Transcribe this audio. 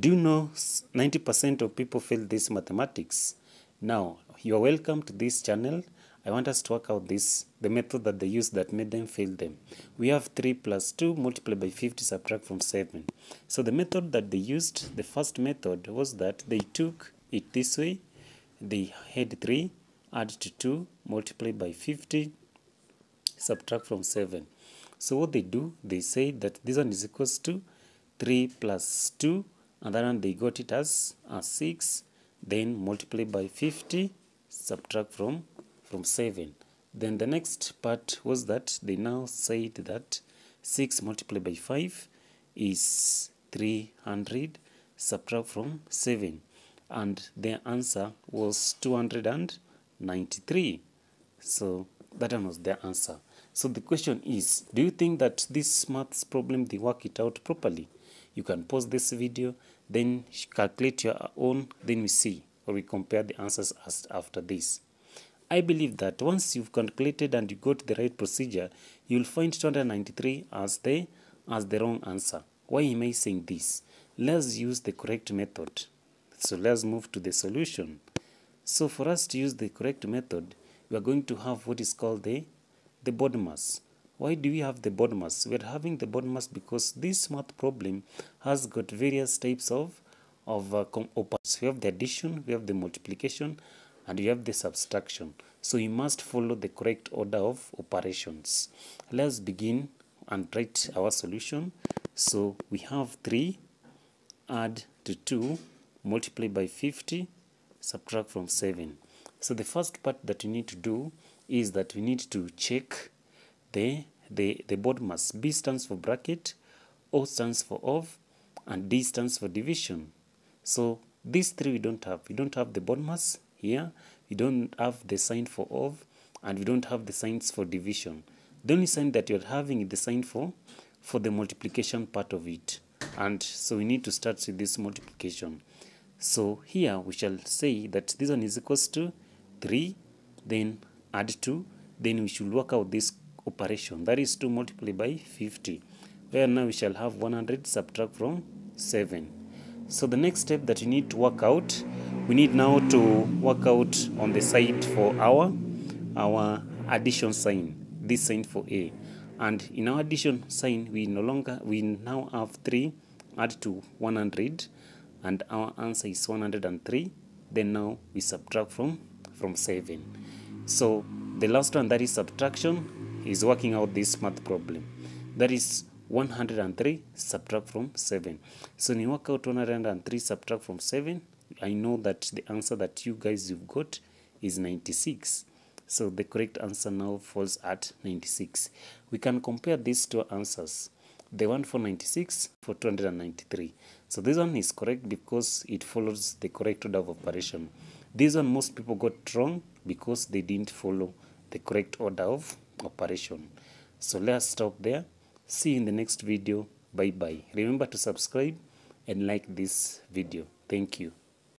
Do you know 90% of people fail this mathematics? Now, you are welcome to this channel. I want us to work out this, the method that they used that made them fail them. We have 3 plus 2 multiplied by 50 subtract from 7. So the method that they used, the first method was that they took it this way. They had 3, add to 2, multiply by 50, subtract from 7. So what they do, they say that this one is equals to 3 plus 2 and then they got it as, as 6 then multiply by 50 subtract from from 7 then the next part was that they now said that 6 multiplied by 5 is 300 subtract from 7 and their answer was 293 so that one was their answer. So the question is do you think that this maths problem they work it out properly you can pause this video then calculate your own then we see or we compare the answers as after this I believe that once you've calculated and you got the right procedure, you'll find 293 as the as the wrong answer. Why am I saying this? Let's use the correct method. So let's move to the solution. So for us to use the correct method, we are going to have what is called the the BODMAS. Why do we have the BODMAS? We are having the BODMAS because this math problem has got various types of of uh, we have the addition, we have the multiplication, and we have the subtraction. So you must follow the correct order of operations. Let's begin and write our solution. So we have 3, add to 2, multiply by 50, subtract from 7. So the first part that you need to do is that we need to check the, the, the BODMAS. B stands for bracket, O stands for of, and D stands for division. So these three we don't have. We don't have the BODMAS, here we don't have the sign for of and we don't have the signs for division the only sign that you're having is the sign for for the multiplication part of it and so we need to start with this multiplication so here we shall say that this one is equals to 3 then add 2 then we should work out this operation. That is 2 multiplied by 50 where now we shall have 100 subtract from 7 so the next step that you need to work out we need now to work out on the side for our our addition sign this sign for a. And in our addition sign we no longer we now have 3 add to 100 and our answer is 103 then now we subtract from from 7 so the last one that is subtraction is working out this math problem that is 103 subtract from 7 so when you work out 103 subtract from 7 I know that the answer that you guys you've got is 96. So the correct answer now falls at 96. We can compare these two answers. The one for 96 for 293. So this one is correct because it follows the correct order of operation. This one most people got wrong because they didn't follow the correct order of operation. So let's stop there. See you in the next video. Bye bye. Remember to subscribe and like this video. Thank you.